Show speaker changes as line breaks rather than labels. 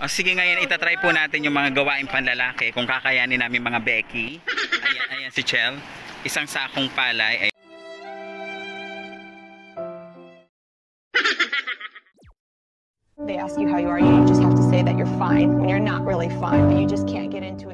O, sige ngayon, itatry po natin yung mga gawain panlalaki kung kakayanin namin mga Becky. Ayan, ayan si Chell. Isang
sakong palay. Ayan.
They ask you how you are, you just have to say that you're fine when you're not really fine, but you just can't get into it.